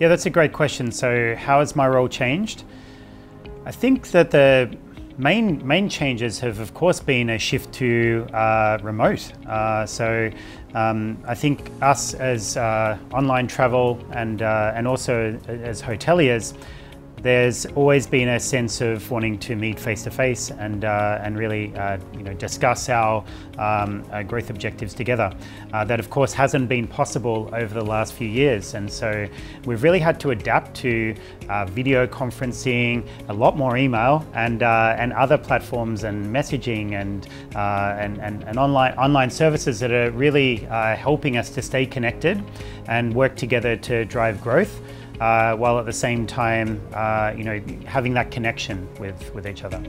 Yeah, that's a great question. So, how has my role changed? I think that the main main changes have, of course, been a shift to uh, remote. Uh, so, um, I think us as uh, online travel and uh, and also as hoteliers there's always been a sense of wanting to meet face to face and uh, and really uh, you know discuss our um, uh, growth objectives together. Uh, that of course hasn't been possible over the last few years, and so we've really had to adapt to uh, video conferencing, a lot more email, and uh, and other platforms and messaging and and, and, and online online services that are really helping us to stay connected and work together to drive growth uh, while at the same time, uh, you know, having that connection with, with each other.